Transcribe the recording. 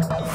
Oh.